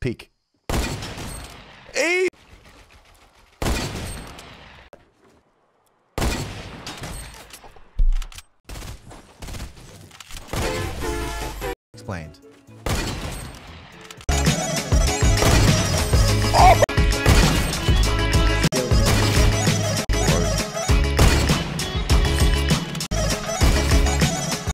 Peek. Hey! Explained.